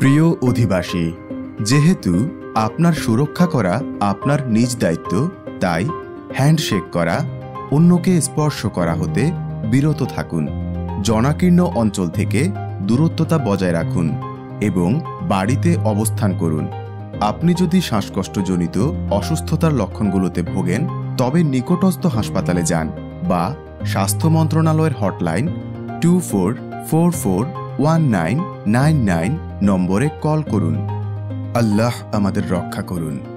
প্রিয় অধিবাসী, যেহেতু আপনার সুরক্ষা করা আপনার নিজ দায়িত্ব, তাই হ্যান্ডশেক করা, অন্যকে স্পর্শ করা হতে বিরত থাকুন। জনাকীর্ণ অঞ্চল থেকে দূরত্বতা বজায় রাখুন এবং বাড়িতে অবস্থান করুন। আপনি যদি শ্বাসকষ্টজনিত অসুস্থতার লক্ষণগুলোতে ভোগেন, তবে নিকটস্থ হাসপাতালে যান বা স্বাস্থ্য মন্ত্রণালয়ের hotline two four four four one nine nine nine নম্বরে কল করুন। আল্লাহ আমাদের রক্ষা করুন।